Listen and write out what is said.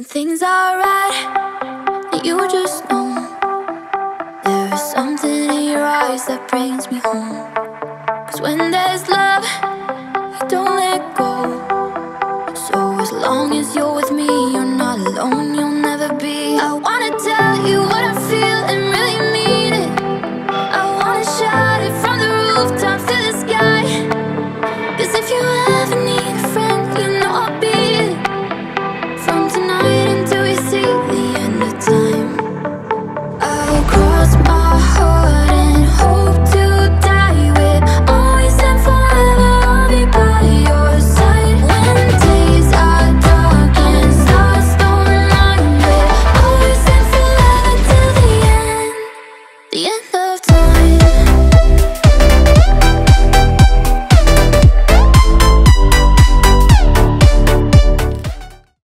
When things are right, you just know. There is something in your eyes that brings me home. Cause when there's love, you don't let go. So as long as you're with me, you're not alone, you'll never be. I wanna tell you what I feel and really mean it. I wanna shout it from the rooftop to the sky. Cause if you ever need